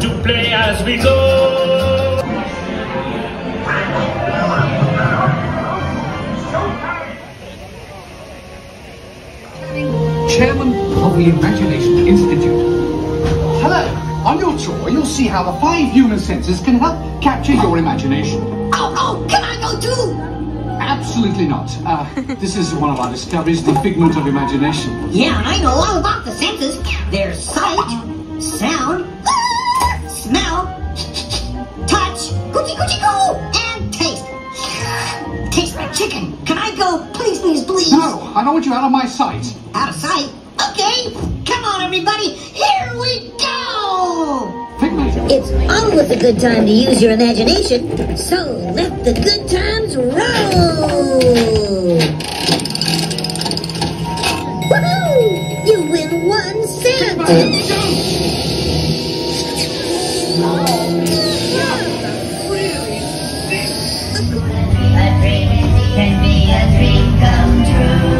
To play as we go. Chairman of the Imagination Institute. Hello. On your tour, you'll see how the five human senses can help capture your imagination. Oh, oh, can I go too? Absolutely not. Uh, this is one of our discoveries, the figment of imagination. Yeah, I know all about the senses. There's sight, sound, smell, touch, coochie coochie go, and taste. Tastes like chicken. Can I go? Please, please, please. No, I don't want you out of my sight. Out of sight? Okay. Come on, everybody. It's always a good time to use your imagination, so let the good times roll! Woohoo! You win one cent! Can be a dream come true.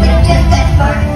With just that spark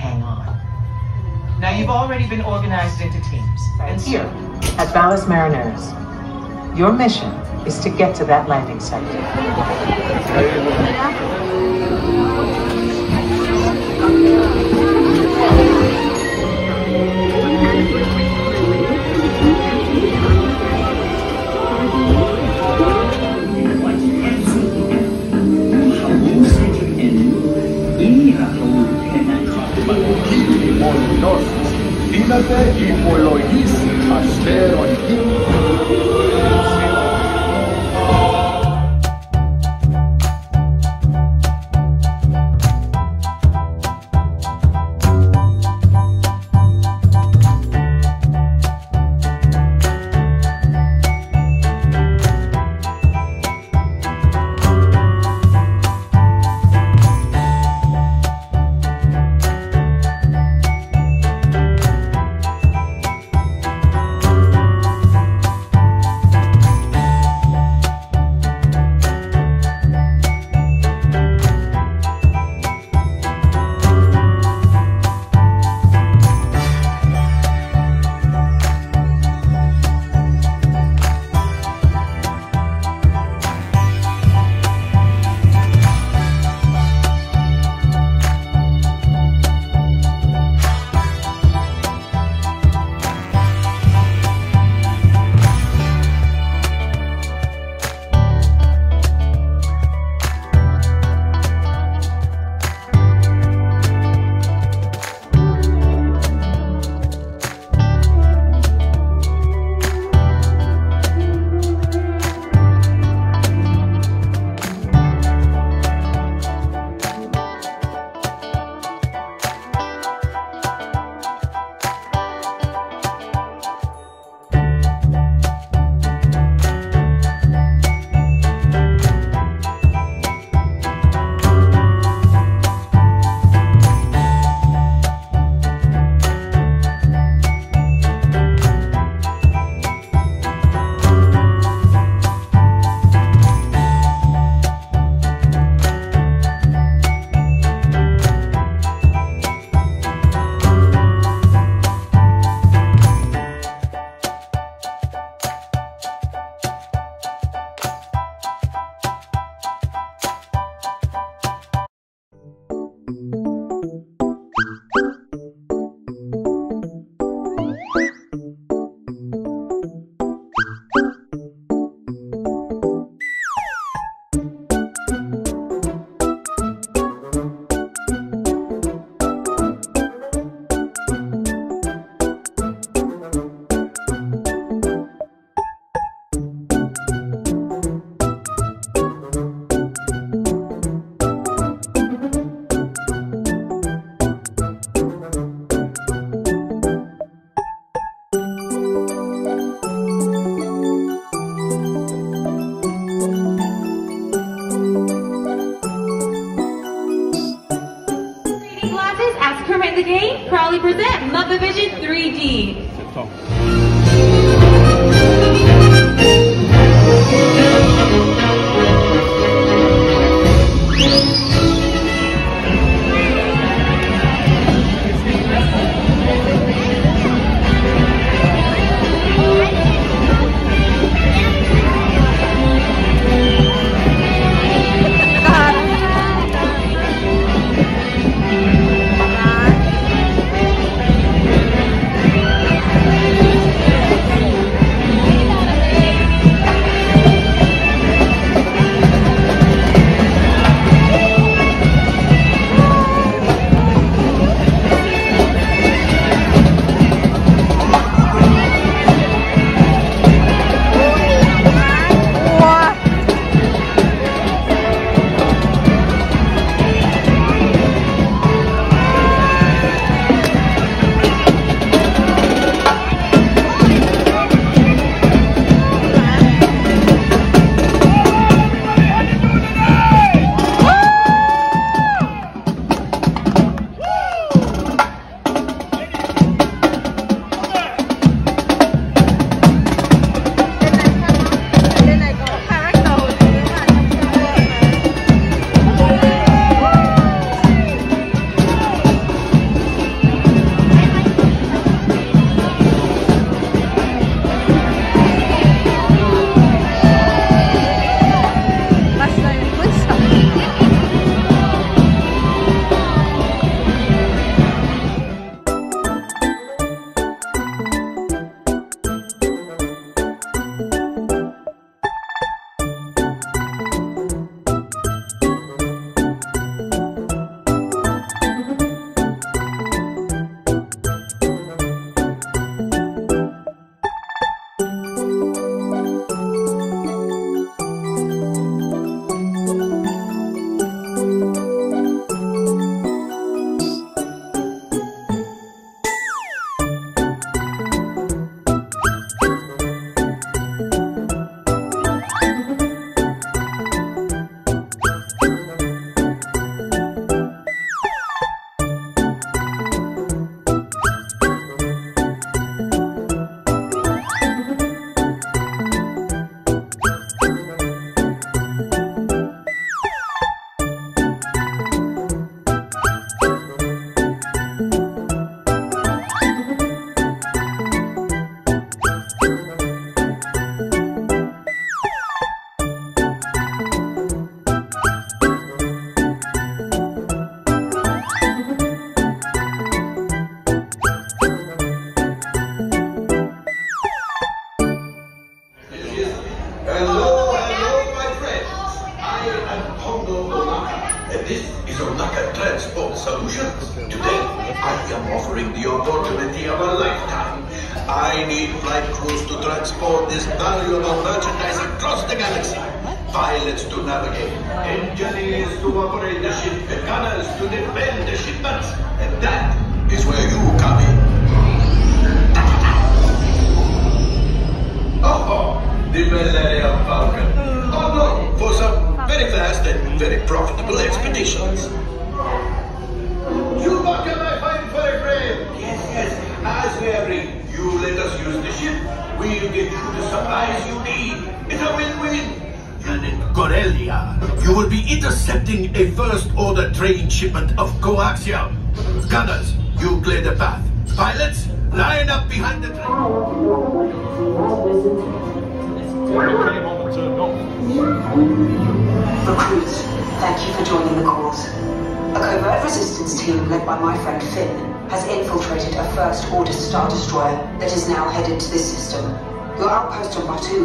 hang on. Now you've already been organized into teams. And here, at Valles Marineris, your mission is to get to that landing site. ενός δύναται υπολογίσει αστέρων γη.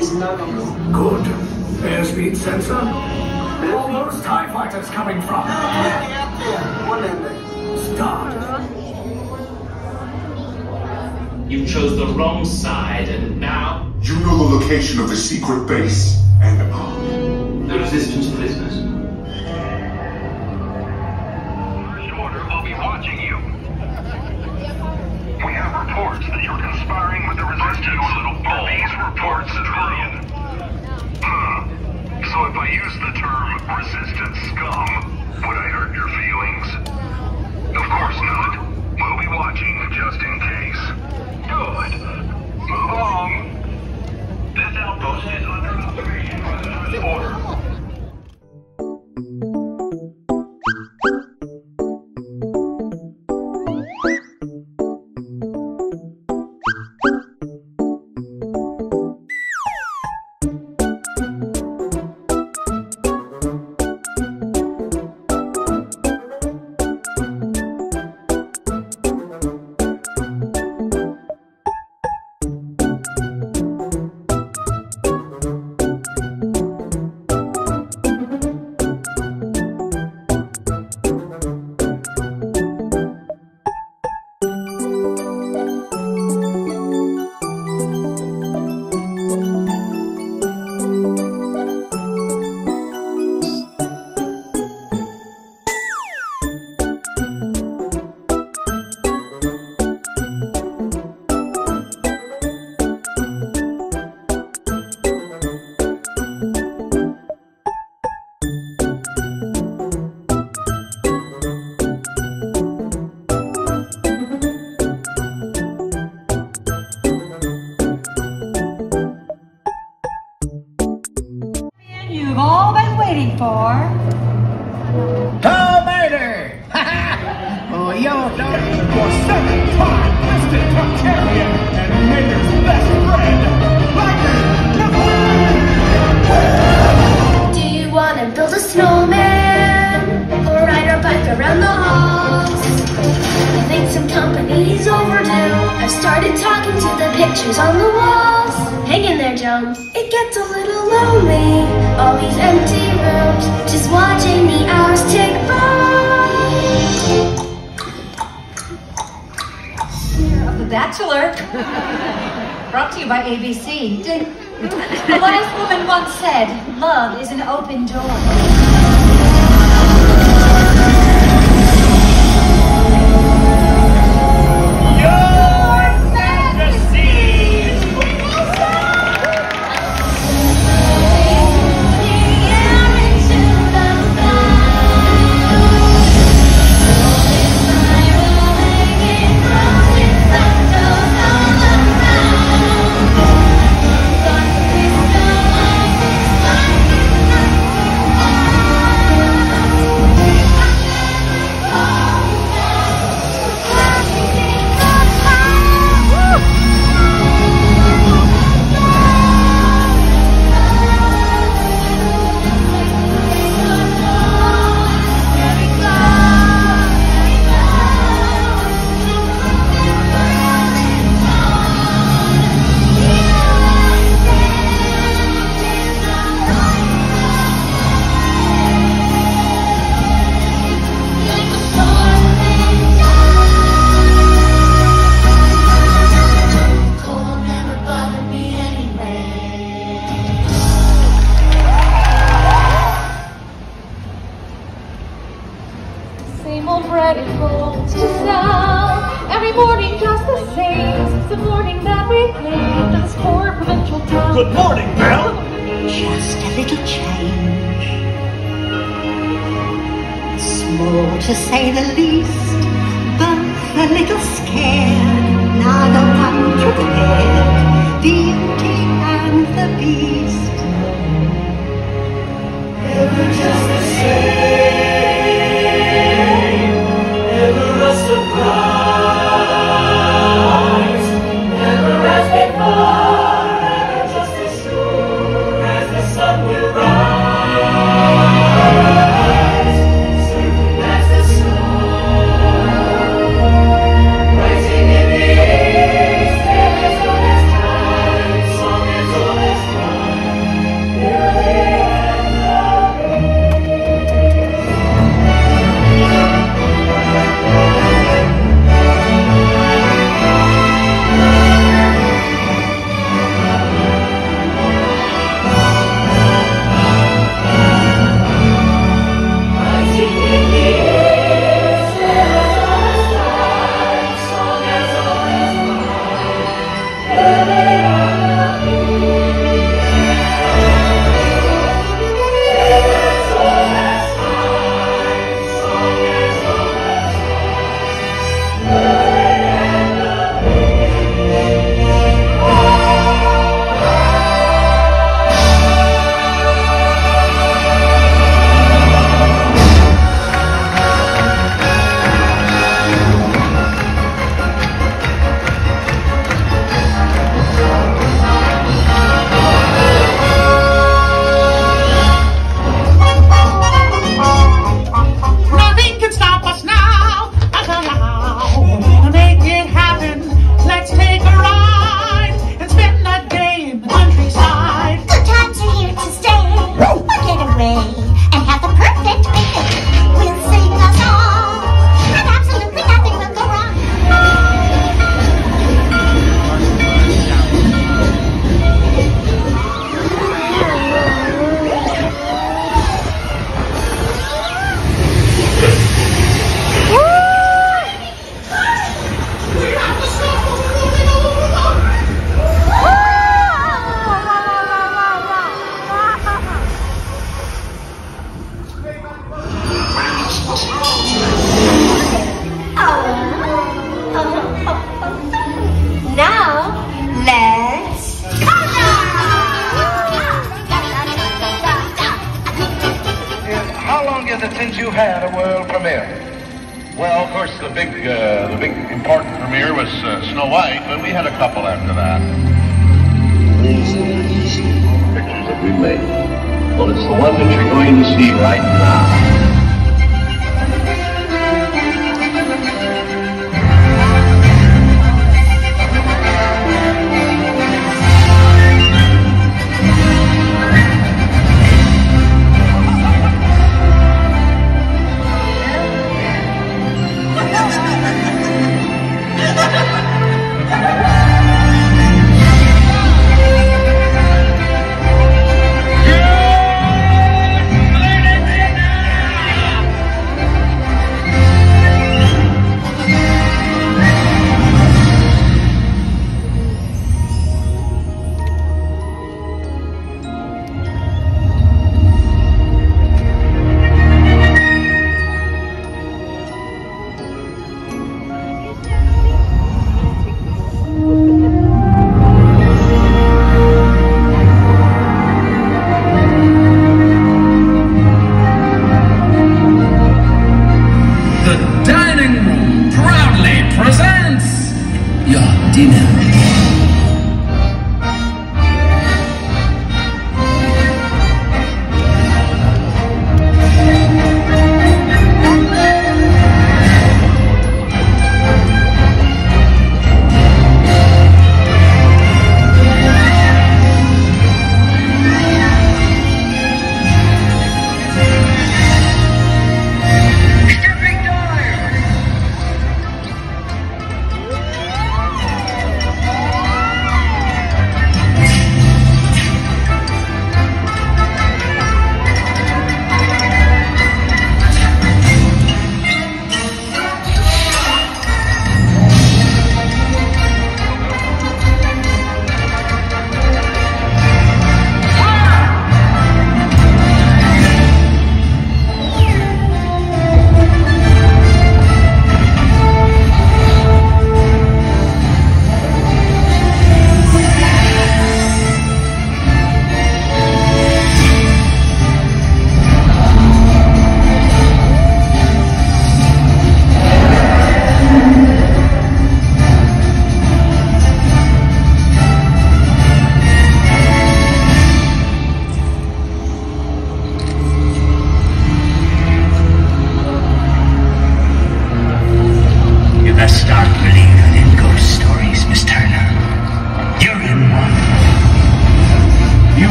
Is no longer... Good. Airspeed sensor. Where are those TIE fighters coming from? Start. You chose the wrong side, and now You know the location of the secret base and army. the resistance prisoners. First Order will be watching you. We have reports that you're conspiring with the Resistance. You little Are these reports true? Hmm. So if I use the term Resistance scum, would I hurt your feelings? Of course not. We'll be watching just in case. Good. Move along. This outpost is under operation. Order.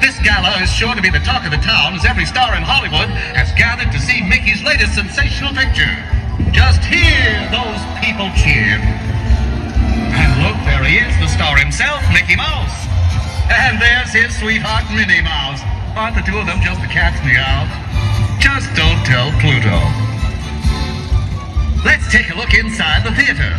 This gala is sure to be the talk of the town as every star in Hollywood has gathered to see Mickey's latest sensational picture. Just hear those people cheer. And look, there he is, the star himself, Mickey Mouse. And there's his sweetheart, Minnie Mouse. Aren't the two of them just the cat's meow? Just don't tell Pluto. Let's take a look inside the theater.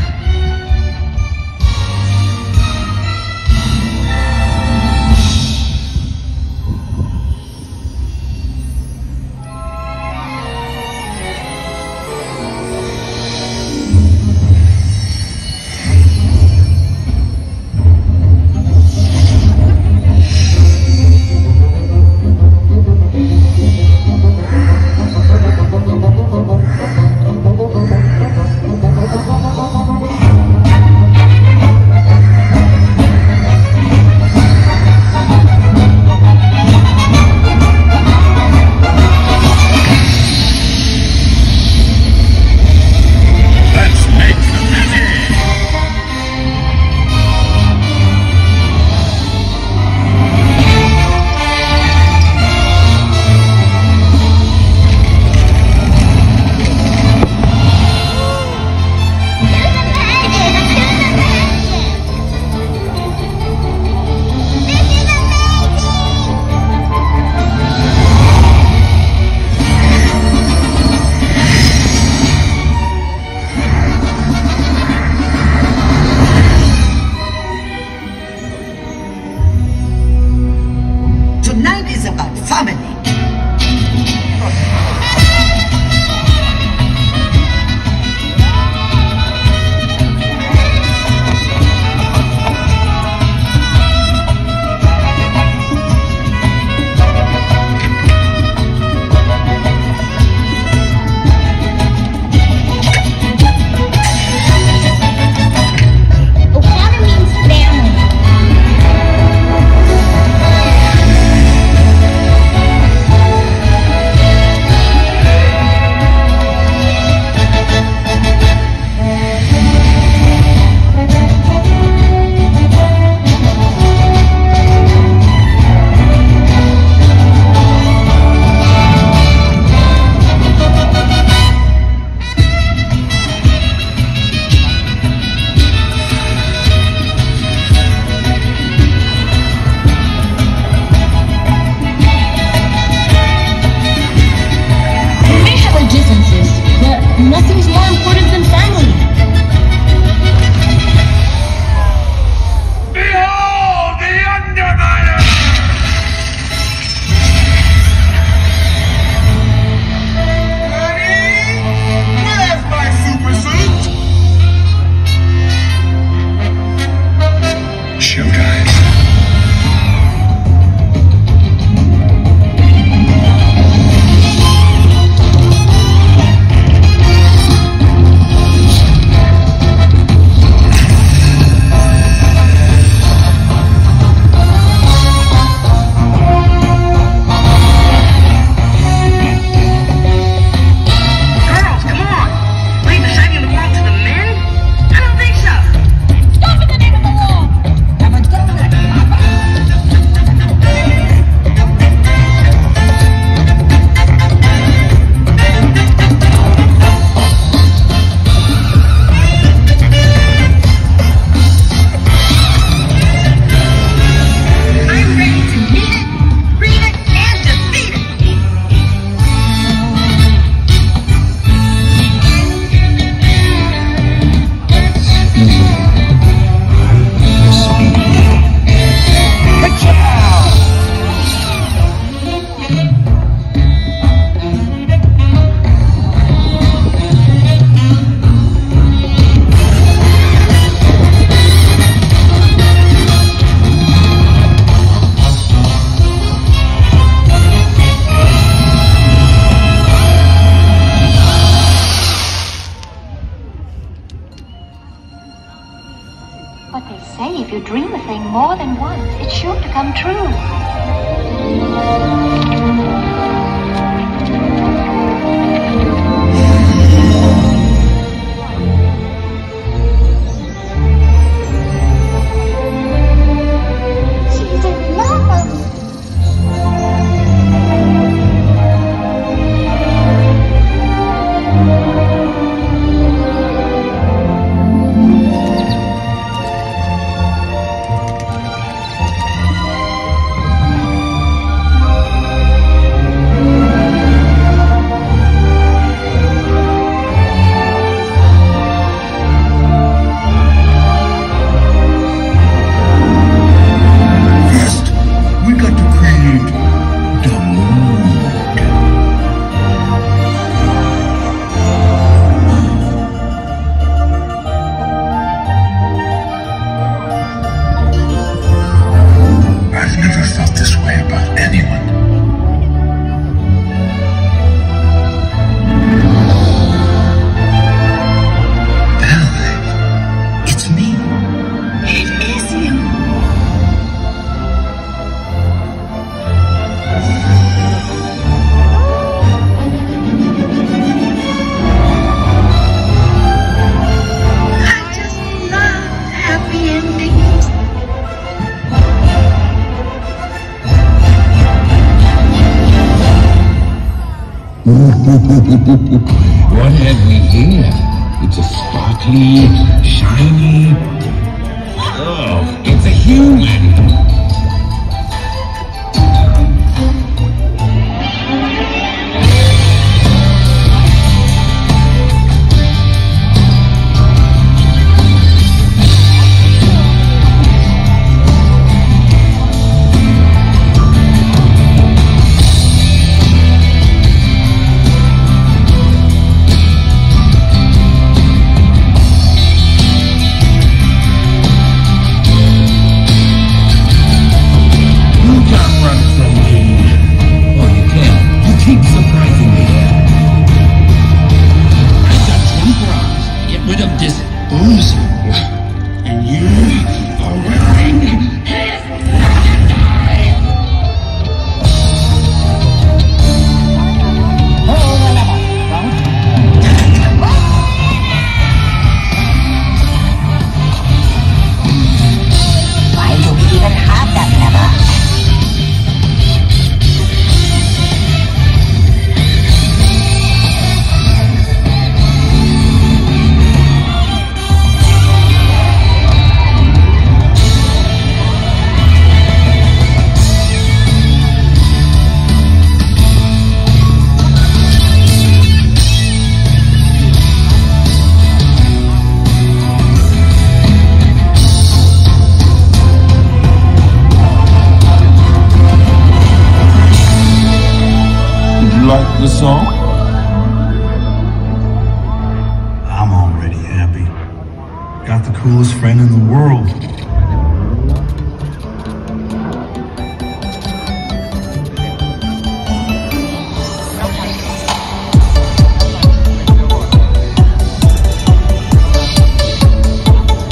rural.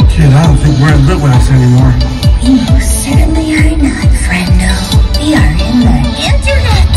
Shit, I don't think we're in Litwak's anymore. You certainly are not, friendo. We are in the internet.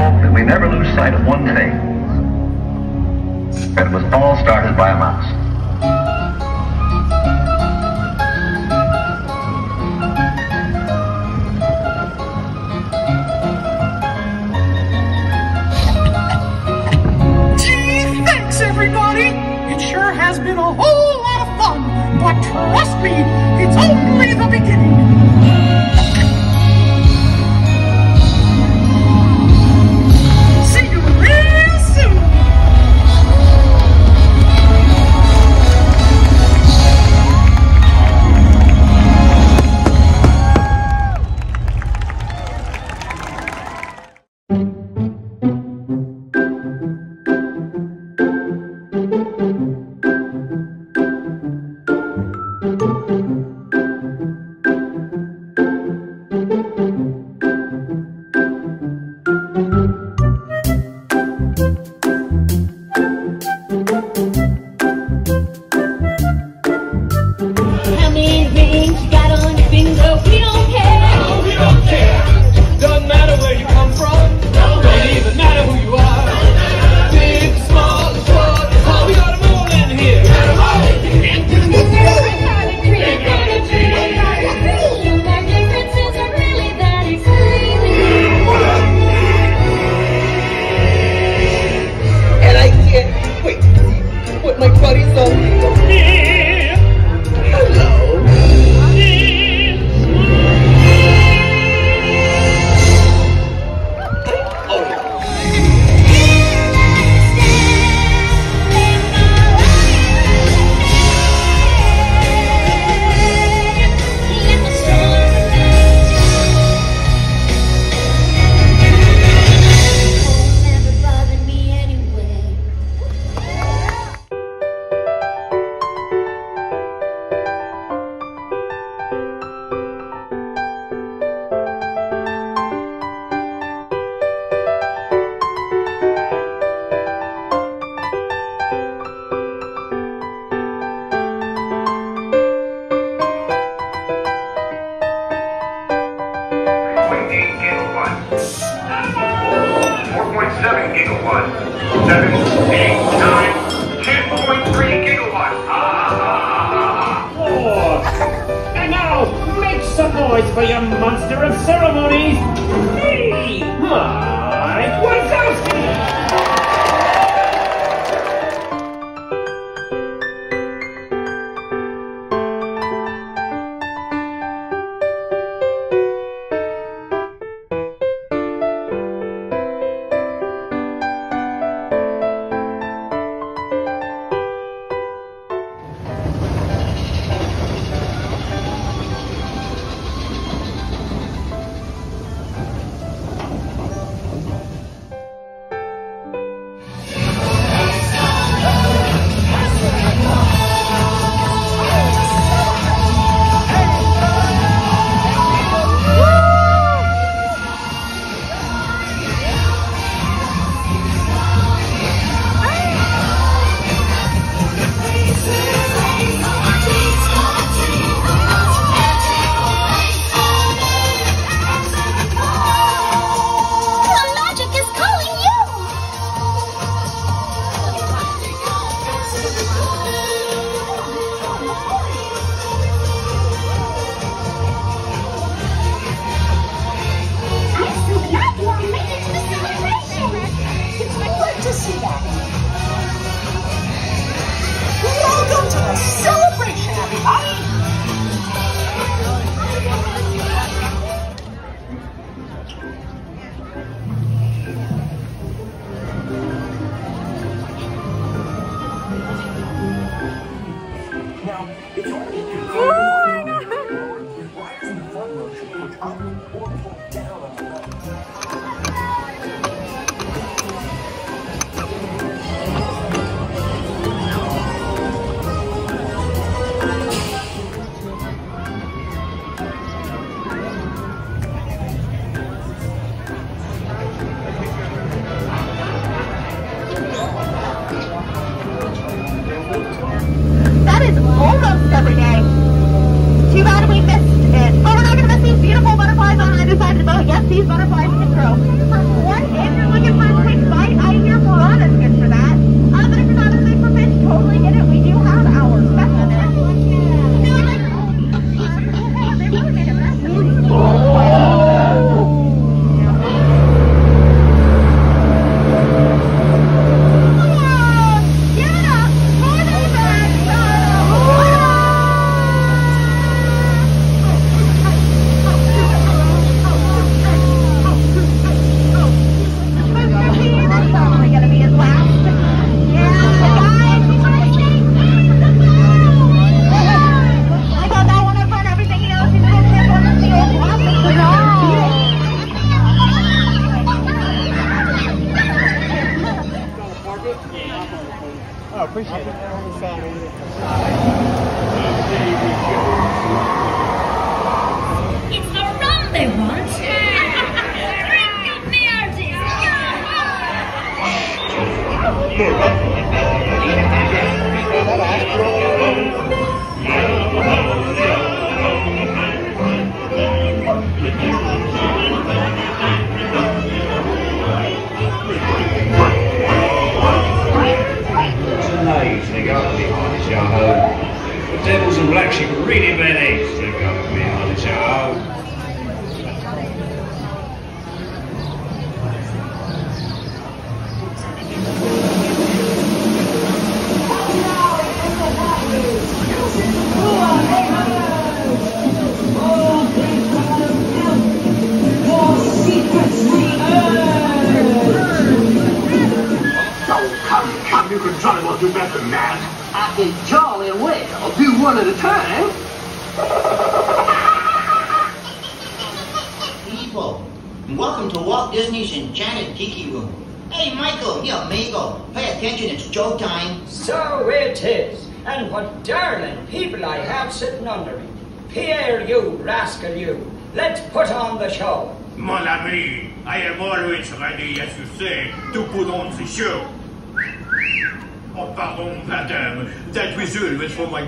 hope that we never lose sight of one thing. That it was all started by a mouse. Gee, thanks everybody! It sure has been a whole lot of fun, but trust me, it's only the beginning.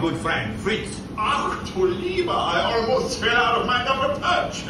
good friend, Fritz. Ach, du lieber, I almost fell out of my double perch.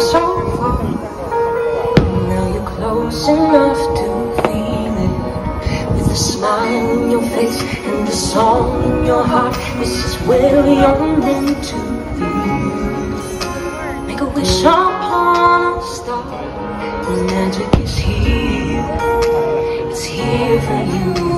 So far. Now you're close enough to feel it. With a smile on your face And a song in your heart This is where you're meant to be. Make a wish upon a star. The magic is here. It's here for you.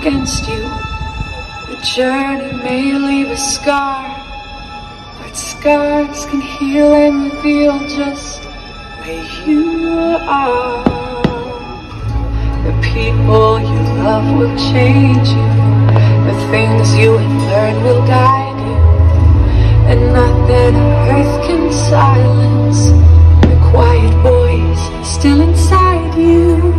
Against you. The journey may leave a scar, but scars can heal and reveal just where you are. The people you love will change you. The things you have learned will guide you. And nothing on earth can silence the quiet voice still inside you.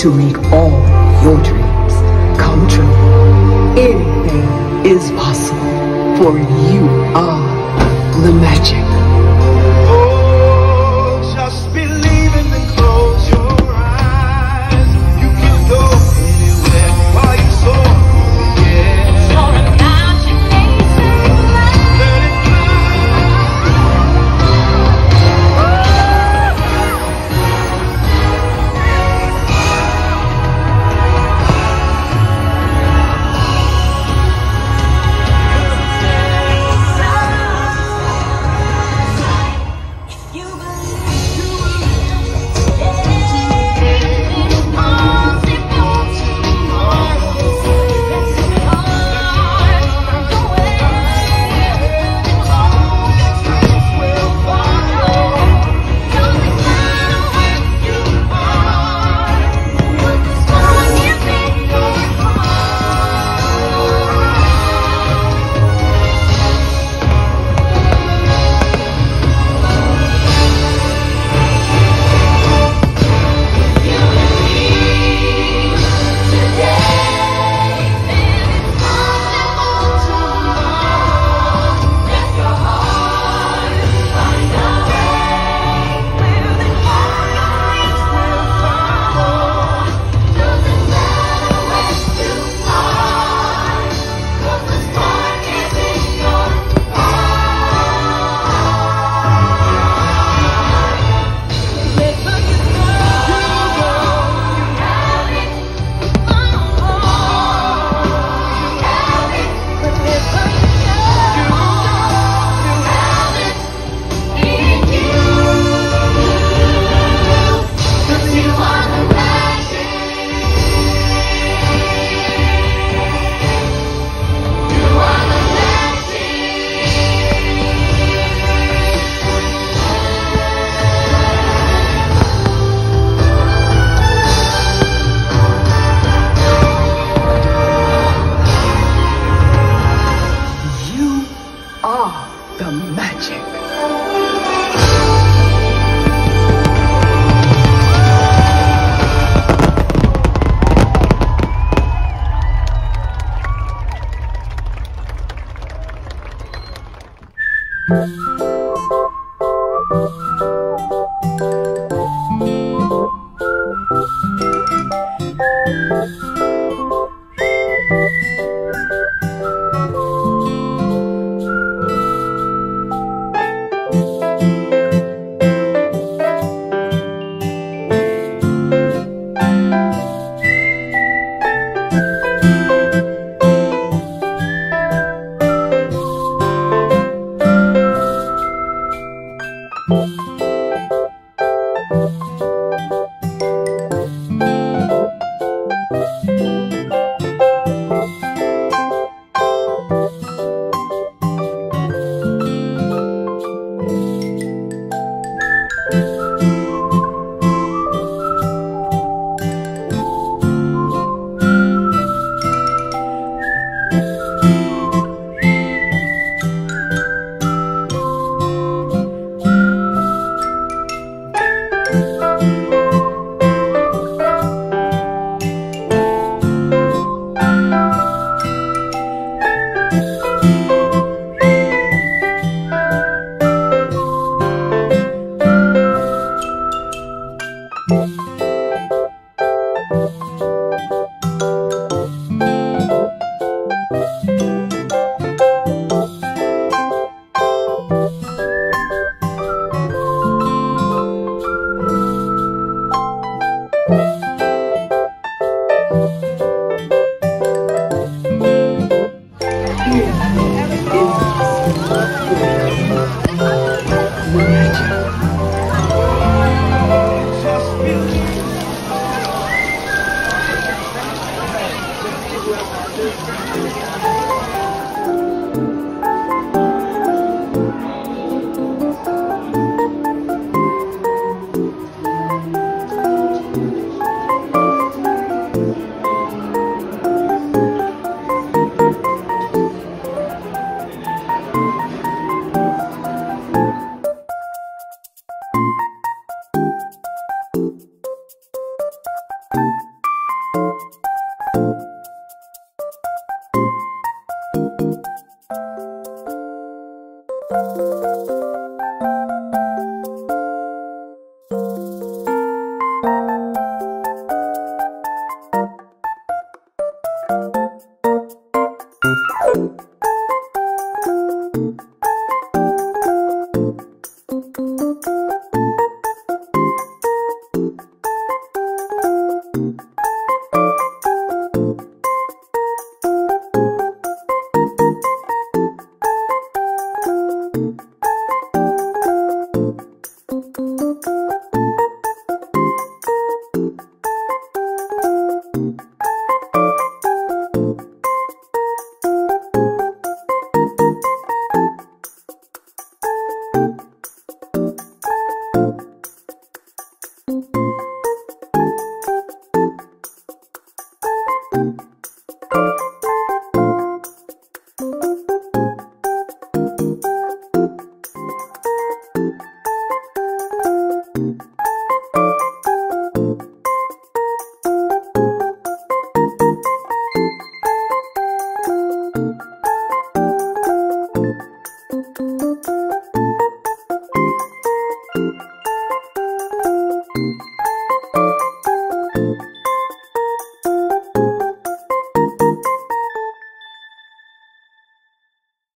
To make all your dreams come true. Anything is possible, for you